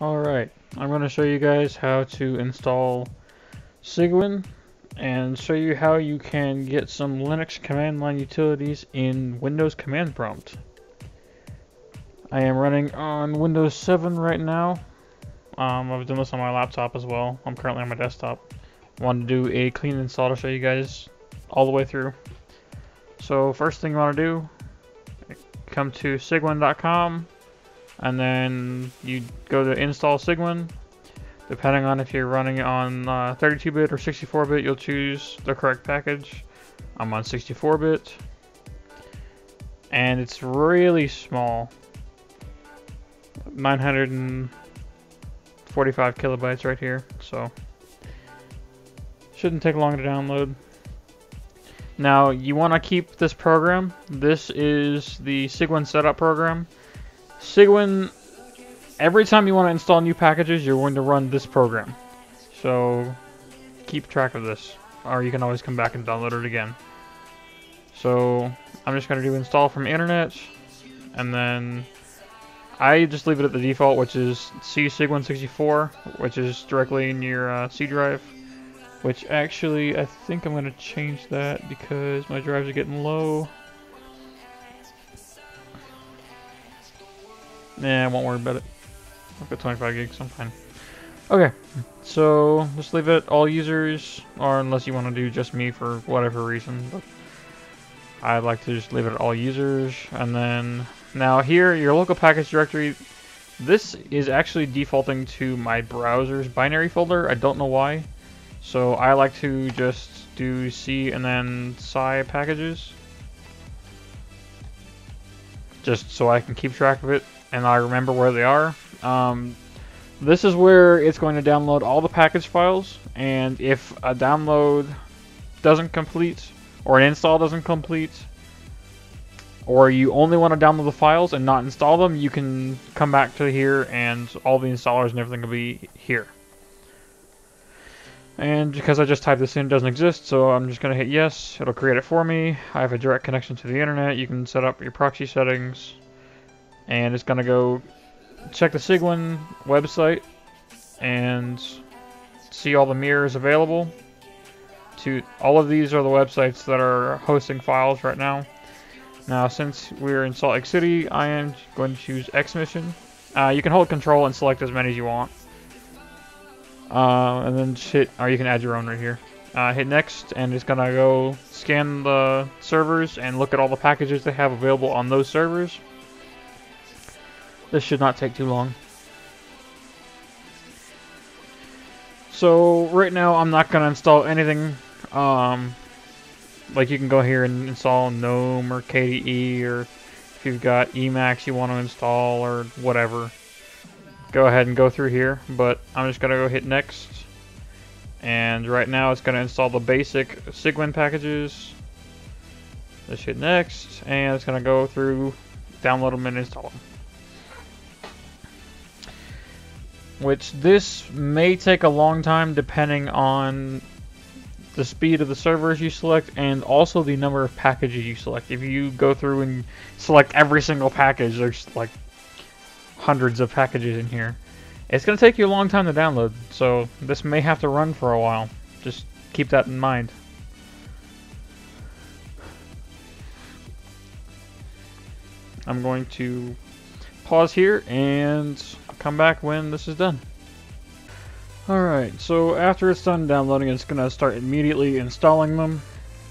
Alright, I'm going to show you guys how to install Cygwin and show you how you can get some Linux command line utilities in Windows command prompt. I am running on Windows 7 right now. Um, I've done this on my laptop as well. I'm currently on my desktop. I Want to do a clean install to show you guys all the way through. So first thing you want to do, come to cygwin.com and then you go to install Cygwin. Depending on if you're running on 32-bit uh, or 64-bit, you'll choose the correct package. I'm on 64-bit, and it's really small. 945 kilobytes right here, so shouldn't take long to download. Now, you want to keep this program. This is the Cygwin setup program. Cygwin, every time you want to install new packages, you're going to run this program. So keep track of this, or you can always come back and download it again. So I'm just going to do install from internet, and then I just leave it at the default, which is C Cygwin64, which is directly in your uh, C drive. Which actually, I think I'm going to change that because my drives are getting low. Nah, I won't worry about it. I've got 25 gigs, I'm fine. Okay, so just leave it all users, or unless you want to do just me for whatever reason, but I'd like to just leave it at all users. And then now here, your local package directory, this is actually defaulting to my browser's binary folder. I don't know why. So I like to just do C and then Psi packages. Just so I can keep track of it and I remember where they are. Um, this is where it's going to download all the package files, and if a download doesn't complete, or an install doesn't complete, or you only want to download the files and not install them, you can come back to here and all the installers and everything will be here. And because I just typed this in, it doesn't exist, so I'm just going to hit yes. It'll create it for me. I have a direct connection to the internet. You can set up your proxy settings and it's gonna go check the Cygwin website and see all the mirrors available. To all of these are the websites that are hosting files right now. Now, since we're in Salt Lake City, I am going to choose Xmission. Uh, you can hold Control and select as many as you want, uh, and then hit, or you can add your own right here. Uh, hit Next, and it's gonna go scan the servers and look at all the packages they have available on those servers. This should not take too long. So right now I'm not going to install anything. Um, like you can go here and install GNOME or KDE or if you've got Emacs you want to install or whatever. Go ahead and go through here, but I'm just going to go hit next. And right now it's going to install the basic Cygwin packages. Just hit next, and it's going to go through, download them and install them. Which this may take a long time depending on the speed of the servers you select and also the number of packages you select. If you go through and select every single package, there's like hundreds of packages in here. It's going to take you a long time to download, so this may have to run for a while. Just keep that in mind. I'm going to pause here and come back when this is done. Alright, so after it's done downloading, it's going to start immediately installing them.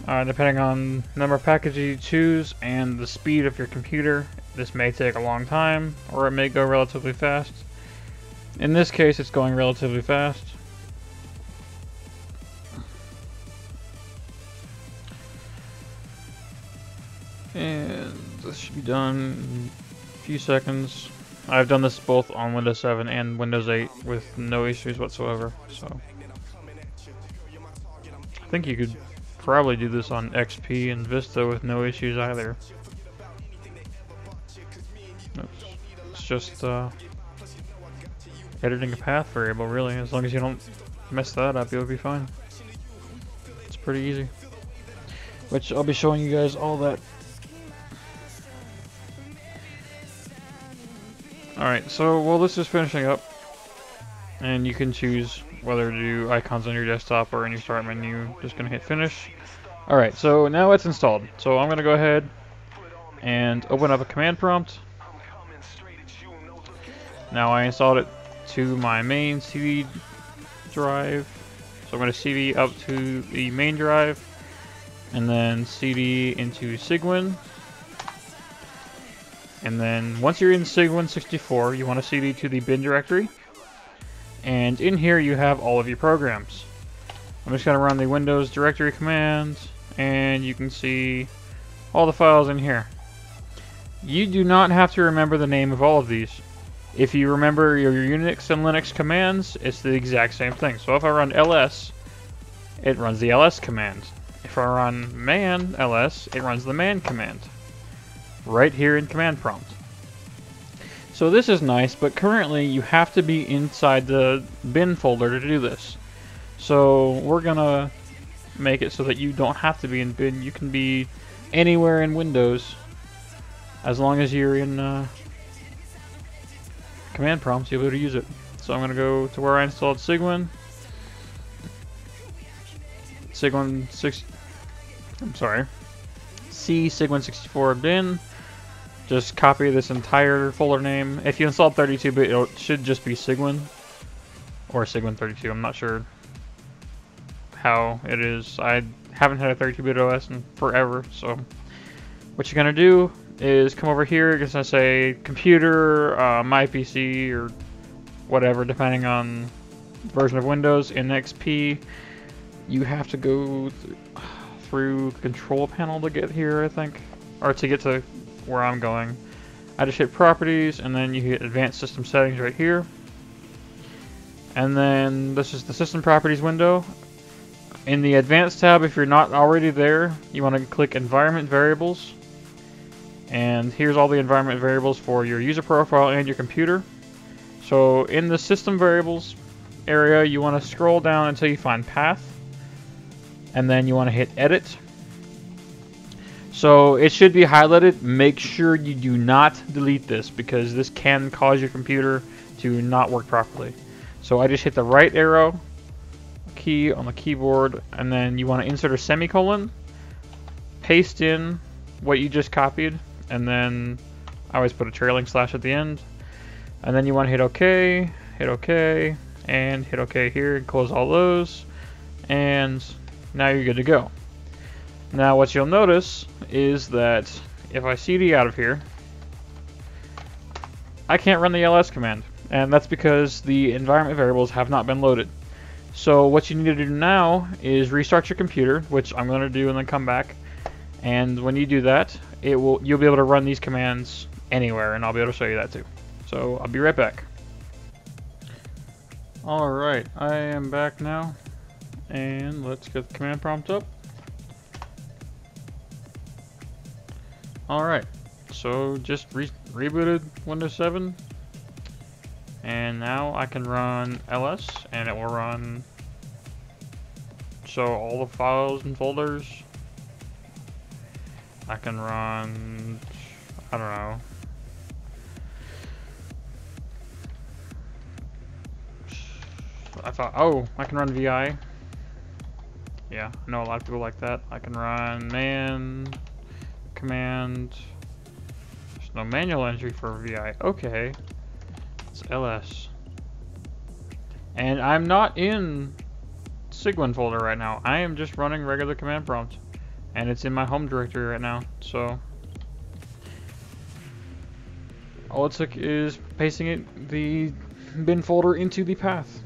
Uh, depending on number of packages you choose and the speed of your computer, this may take a long time, or it may go relatively fast. In this case, it's going relatively fast. And this should be done in a few seconds. I've done this both on Windows 7 and Windows 8 with no issues whatsoever, so... I think you could probably do this on XP and Vista with no issues either. It's just uh, editing a path variable, really. As long as you don't mess that up, you'll be fine. It's pretty easy. Which I'll be showing you guys all that Alright, so while this is finishing up, and you can choose whether to do icons on your desktop or in your start menu. Just gonna hit finish. Alright, so now it's installed. So I'm gonna go ahead and open up a command prompt. Now I installed it to my main CD drive. So I'm going to CD up to the main drive and then CD into Cygwin. And then once you're in Cygwin 64, you want to CD to the bin directory. And in here you have all of your programs. I'm just going to run the Windows directory command and you can see all the files in here. You do not have to remember the name of all of these. If you remember your Unix and Linux commands, it's the exact same thing. So if I run ls, it runs the ls command. If I run man ls, it runs the man command. Right here in command prompt. So this is nice, but currently you have to be inside the bin folder to do this. So we're gonna make it so that you don't have to be in bin. You can be anywhere in Windows as long as you're in uh, command prompts, you'll be able to use it. So I'm to go to where I installed Cygwin. Cygwin 6, I'm sorry, C Cygwin 64 bin. Just copy this entire folder name. If you install 32-bit, it should just be Cygwin or Cygwin 32. I'm not sure how it is. I haven't had a 32-bit OS in forever, so what you're gonna do is come over here, it's gonna say computer, uh, my PC, or whatever, depending on version of Windows. In XP, you have to go th through control panel to get here, I think, or to get to where I'm going. I just hit properties, and then you hit advanced system settings right here. And then this is the system properties window. In the advanced tab, if you're not already there, you want to click environment variables and here's all the environment variables for your user profile and your computer. So in the system variables area, you want to scroll down until you find path. And then you want to hit edit. So it should be highlighted. Make sure you do not delete this because this can cause your computer to not work properly. So I just hit the right arrow key on the keyboard and then you want to insert a semicolon, paste in what you just copied, and then I always put a trailing slash at the end. And then you want to hit OK, hit OK, and hit OK here and close all those. And now you're good to go. Now what you'll notice is that if I cd out of here, I can't run the ls command. And that's because the environment variables have not been loaded. So what you need to do now is restart your computer, which I'm going to do and then come back. And when you do that, it will you'll be able to run these commands anywhere, and I'll be able to show you that too. So I'll be right back. Alright, I am back now, and let's get the command prompt up. Alright, so just re rebooted Windows 7, and now I can run ls, and it will run show all the files and folders I can run, I don't know. I thought, oh, I can run VI. Yeah, I know a lot of people like that. I can run man, command. There's no manual entry for VI. Okay. It's ls. And I'm not in Cygwin folder right now. I am just running regular command prompt and it's in my home directory right now so all it took is pasting it the bin folder into the path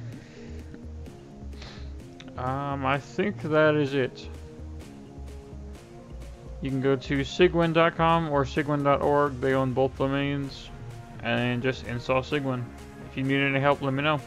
um, I think that is it you can go to cygwin.com or cygwin.org. they own both domains and just install Cygwin. if you need any help let me know